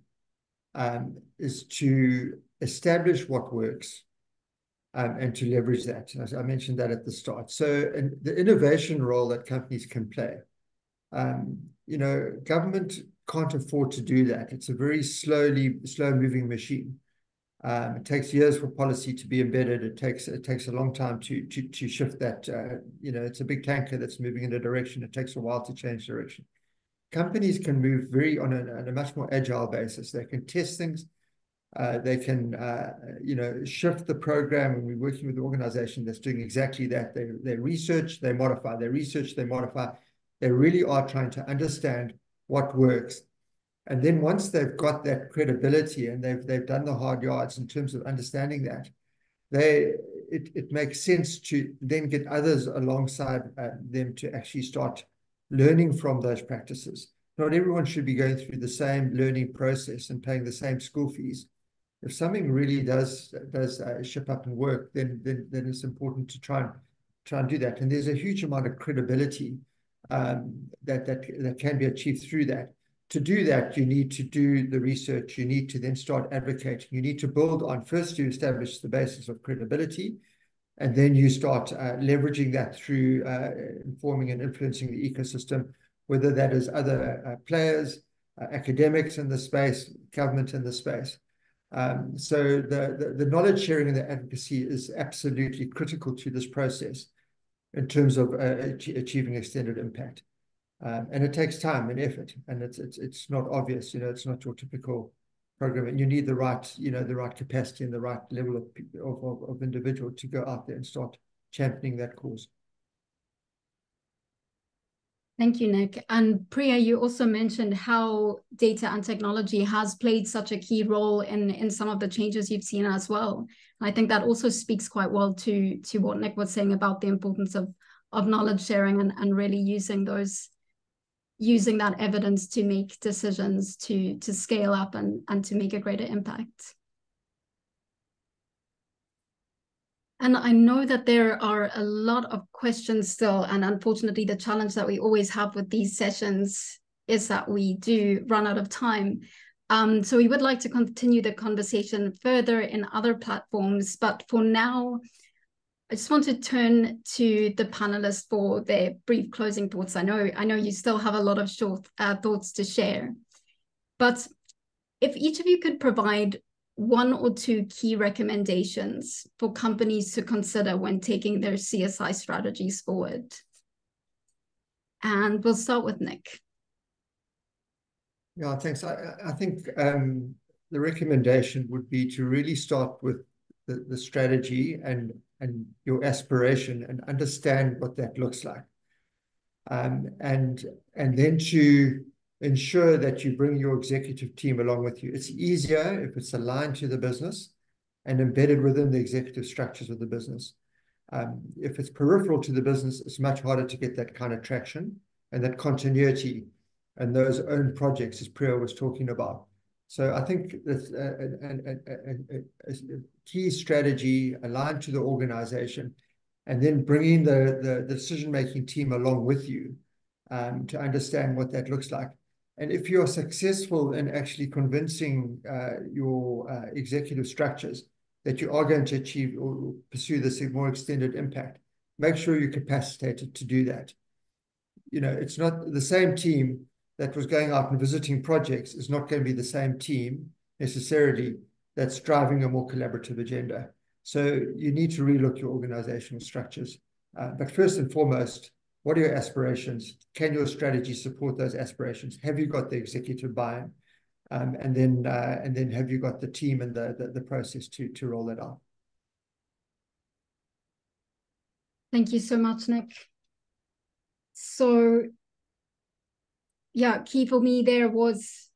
um, is to establish what works um, and to leverage that. As I mentioned that at the start. So the innovation role that companies can play, um, you know, government can't afford to do that. It's a very slowly, slow moving machine. Um, it takes years for policy to be embedded. It takes it takes a long time to to to shift that. Uh, you know, it's a big tanker that's moving in a direction. It takes a while to change direction. Companies can move very on a, on a much more agile basis. They can test things. Uh, they can, uh, you know, shift the program. And we're working with an organization that's doing exactly that. They they research, they modify. They research, they modify. They really are trying to understand what works and then once they've got that credibility and they've they've done the hard yards in terms of understanding that, they it, it makes sense to then get others alongside uh, them to actually start learning from those practices. Not everyone should be going through the same learning process and paying the same school fees. If something really does does uh, ship up and work, then, then then it's important to try and try and do that. And there's a huge amount of credibility um, that that that can be achieved through that to do that, you need to do the research. You need to then start advocating. You need to build on first you establish the basis of credibility, and then you start uh, leveraging that through uh, informing and influencing the ecosystem, whether that is other uh, players, uh, academics in the space, government in the space. Um, so the, the, the knowledge sharing and the advocacy is absolutely critical to this process in terms of uh, achieving extended impact. Um, and it takes time and effort, and it's it's it's not obvious. You know, it's not your typical program, and you need the right you know the right capacity and the right level of of, of, of individual to go out there and start championing that cause. Thank you, Nick. And Priya, you also mentioned how data and technology has played such a key role in, in some of the changes you've seen as well. And I think that also speaks quite well to, to what Nick was saying about the importance of, of knowledge sharing and, and really using those using that evidence to make decisions to to scale up and, and to make a greater impact. And I know that there are a lot of questions still, and unfortunately, the challenge that we always have with these sessions is that we do run out of time. Um, so we would like to continue the conversation further in other platforms, but for now, I just want to turn to the panelists for their brief closing thoughts. I know, I know you still have a lot of short uh, thoughts to share, but if each of you could provide one or two key recommendations for companies to consider when taking their CSI strategies forward. And we'll start with Nick. Yeah, thanks. I, I think um, the recommendation would be to really start with the, the strategy and, and your aspiration and understand what that looks like. Um, and, and then to ensure that you bring your executive team along with you. It's easier if it's aligned to the business and embedded within the executive structures of the business. Um, if it's peripheral to the business, it's much harder to get that kind of traction and that continuity and those own projects, as Priya was talking about. So I think that's a, a, a, a key strategy aligned to the organization and then bringing the, the, the decision-making team along with you um, to understand what that looks like. And if you're successful in actually convincing uh, your uh, executive structures that you are going to achieve or pursue this more extended impact, make sure you're capacitated to do that. You know, it's not the same team that was going out and visiting projects is not going to be the same team necessarily that's driving a more collaborative agenda. So you need to relook your organizational structures. Uh, but first and foremost, what are your aspirations? Can your strategy support those aspirations? Have you got the executive buy-in? Um, and then uh, and then have you got the team and the, the, the process to to roll it out? Thank you so much, Nick. So yeah, key for me there was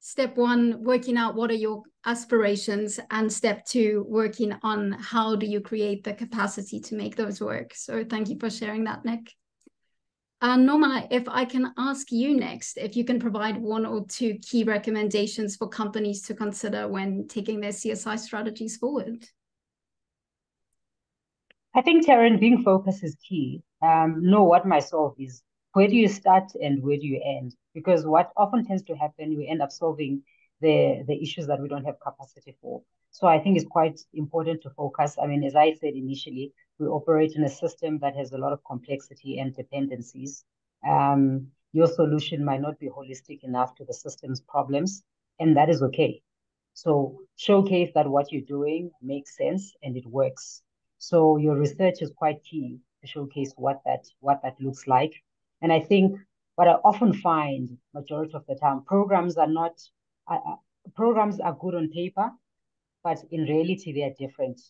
step one, working out what are your aspirations, and step two, working on how do you create the capacity to make those work. So thank you for sharing that, Nick. Uh, Noma, if I can ask you next, if you can provide one or two key recommendations for companies to consider when taking their CSI strategies forward. I think, Taryn, being focused is key. Um, know what my solve is. Where do you start and where do you end? Because what often tends to happen, we end up solving the, the issues that we don't have capacity for. So I think it's quite important to focus. I mean, as I said initially, we operate in a system that has a lot of complexity and dependencies. Um, your solution might not be holistic enough to the system's problems, and that is okay. So showcase that what you're doing makes sense and it works. So your research is quite key to showcase what that what that looks like. And I think what I often find majority of the time, programs are not uh, uh programs are good on paper, but in reality they are different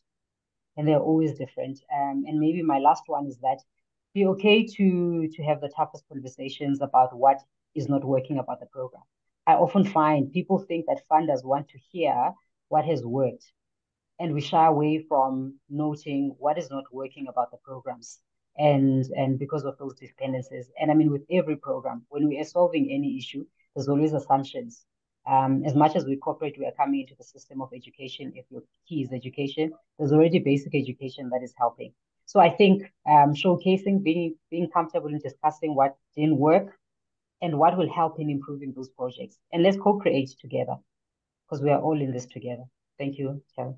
and they're always different. Um, and maybe my last one is that be okay to to have the toughest conversations about what is not working about the program. I often find people think that funders want to hear what has worked and we shy away from noting what is not working about the programs and and because of those dependencies. And i mean with every program when we are solving any issue there's always assumptions um, as much as we cooperate, we are coming into the system of education. If your key is education, there's already basic education that is helping. So I think um, showcasing, being being comfortable in discussing what didn't work and what will help in improving those projects. And let's co-create together because we are all in this together. Thank you, Chair.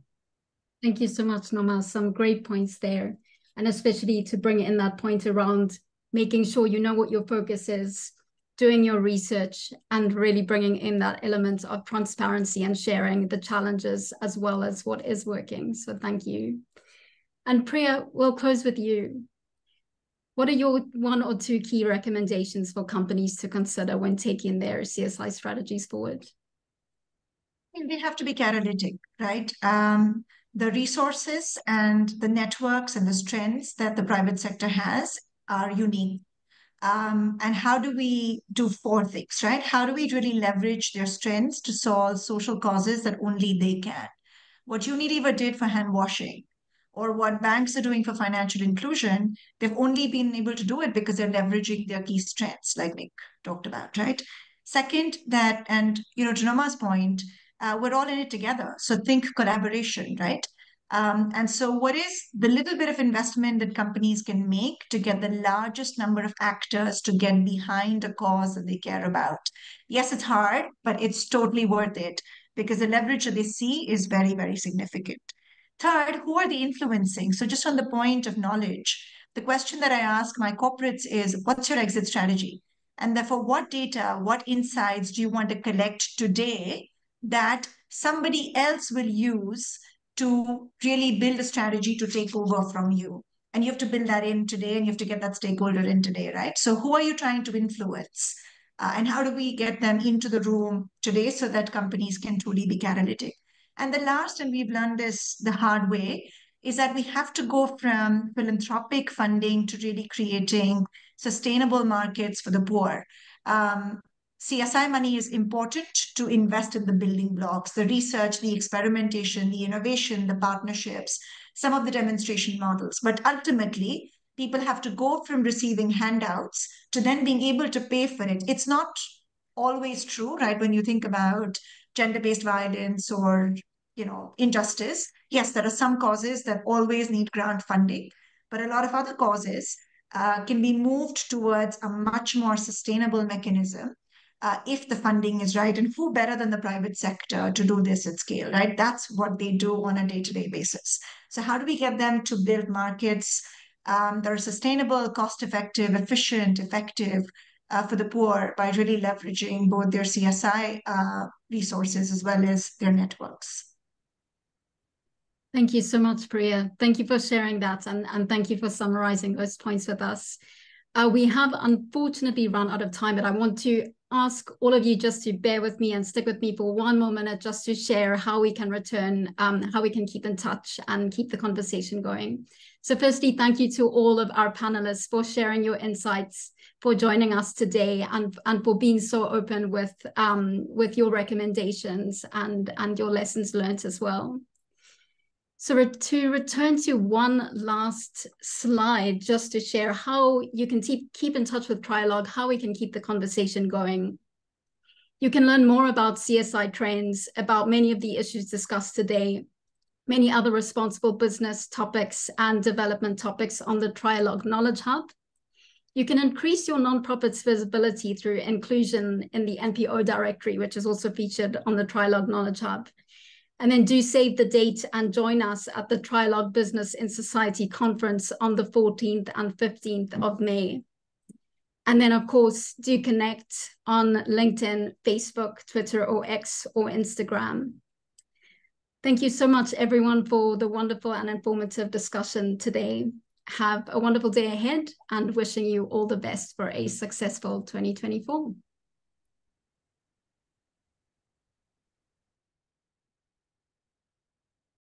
Thank you so much, Noma. Some great points there. And especially to bring in that point around making sure you know what your focus is, doing your research and really bringing in that element of transparency and sharing the challenges as well as what is working. So thank you. And Priya, we'll close with you. What are your one or two key recommendations for companies to consider when taking their CSI strategies forward? We have to be catalytic, right? Um, the resources and the networks and the strengths that the private sector has are unique Um, and how do we do four things, right? How do we really leverage their strengths to solve social causes that only they can? What Unilever did for hand washing, or what banks are doing for financial inclusion, they've only been able to do it because they're leveraging their key strengths, like Nick talked about, right? Second, that, and you know, to Noma's point, uh, we're all in it together. So think collaboration, right? Um, and so, what is the little bit of investment that companies can make to get the largest number of actors to get behind a cause that they care about? Yes, it's hard, but it's totally worth it because the leverage that they see is very, very significant. Third, who are they influencing? So, just on the point of knowledge, the question that I ask my corporates is what's your exit strategy? And therefore, what data, what insights do you want to collect today that somebody else will use to really build a strategy to take over from you? And you have to build that in today and you have to get that stakeholder in today, right? So, who are you trying to influence? Uh, and how do we get them into the room today so that companies can truly be catalytic? And the last, and we've learned this the hard way, is that we have to go from philanthropic funding to really creating sustainable markets for the poor. Um, CSI money is important to invest in the building blocks, the research, the experimentation, the innovation, the partnerships, some of the demonstration models. But ultimately, people have to go from receiving handouts to then being able to pay for it. It's not always true, right? When you think about gender-based violence or you know injustice, yes, there are some causes that always need grant funding, but a lot of other causes uh, can be moved towards a much more sustainable mechanism uh, if the funding is right. And who better than the private sector to do this at scale, right? That's what they do on a day to day basis. So, how do we get them to build markets um, that are sustainable, cost effective, efficient, effective? Uh, for the poor by really leveraging both their CSI uh, resources as well as their networks. Thank you so much, Priya. Thank you for sharing that and, and thank you for summarizing those points with us. Uh, we have unfortunately run out of time, but I want to ask all of you just to bear with me and stick with me for one more minute just to share how we can return, um, how we can keep in touch and keep the conversation going. So firstly, thank you to all of our panelists for sharing your insights, for joining us today and, and for being so open with, um, with your recommendations and, and your lessons learned as well. So to return to one last slide, just to share how you can keep, keep in touch with Trialogue, how we can keep the conversation going. You can learn more about CSI trends, about many of the issues discussed today, many other responsible business topics and development topics on the Trialogue Knowledge Hub. You can increase your nonprofit's visibility through inclusion in the NPO directory, which is also featured on the Trialogue Knowledge Hub. And then do save the date and join us at the Trialogue Business in Society conference on the 14th and 15th of May. And then, of course, do connect on LinkedIn, Facebook, Twitter, or X or Instagram. Thank you so much, everyone, for the wonderful and informative discussion today. Have a wonderful day ahead and wishing you all the best for a successful 2024.